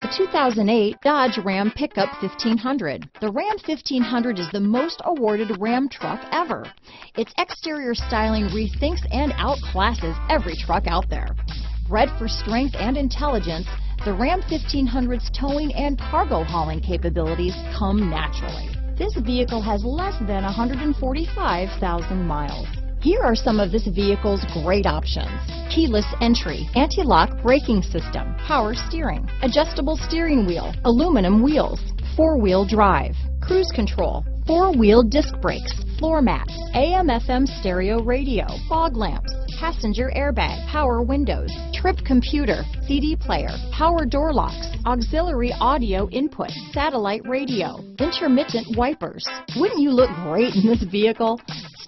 The 2008 Dodge Ram Pickup 1500. The Ram 1500 is the most awarded Ram truck ever. Its exterior styling rethinks and outclasses every truck out there. Bred for strength and intelligence, the Ram 1500's towing and cargo hauling capabilities come naturally. This vehicle has less than 145,000 miles. Here are some of this vehicle's great options. Keyless entry, anti-lock braking system, power steering, adjustable steering wheel, aluminum wheels, four-wheel drive, cruise control, four-wheel disc brakes, floor mats, AM FM stereo radio, fog lamps, passenger airbag, power windows, trip computer, CD player, power door locks, auxiliary audio input, satellite radio, intermittent wipers. Wouldn't you look great in this vehicle?